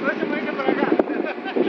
Hoje mãe pra cá.